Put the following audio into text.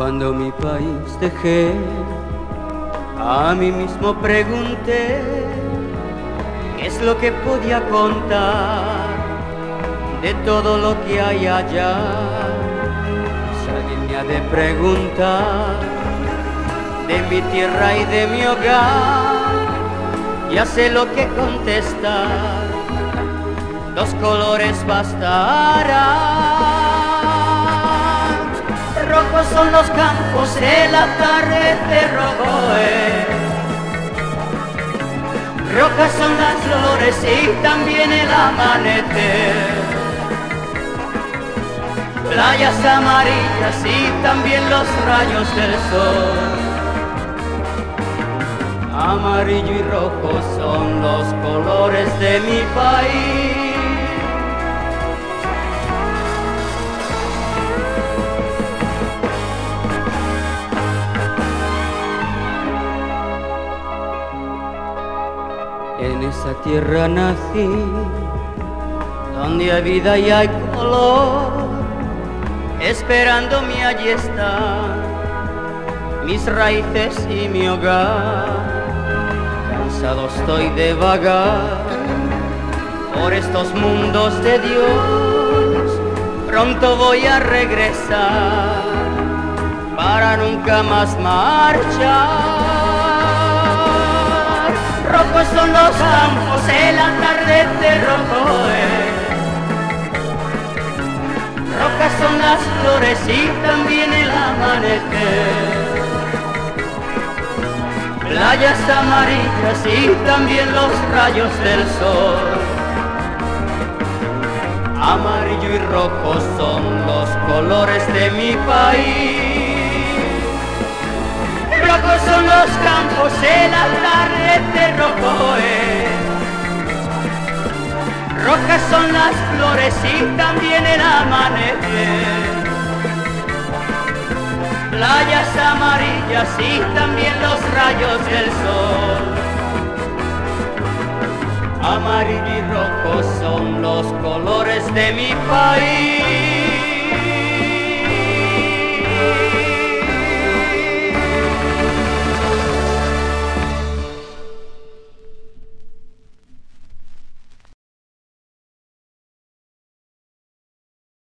Cuando mi país dejé, a mí mismo pregunté qué es lo que podía contar de todo lo que hay allá. Si alguien de preguntar de mi tierra y de mi hogar, ya sé lo que contestar, dos colores bastarán rojos son los campos, el atardecer rojo es. Rojas son las flores y también el amanecer. Playas amarillas y también los rayos del sol. Amarillo y rojo son los colores de mi país. En esa tierra nací, donde hay vida y hay color, esperándome allí está mis raíces y mi hogar. Cansado estoy de vagar por estos mundos de Dios, pronto voy a regresar para nunca más marchar rojos son los campos, el atardecer rojo es. Rojas son las flores y también el amanecer. Playas amarillas y también los rayos del sol. Amarillo y rojo son los colores de mi país rojos son los campos, las flores y también el amanecer. Playas amarillas y también los rayos del sol. Amarillo y rojo son los colores de mi país.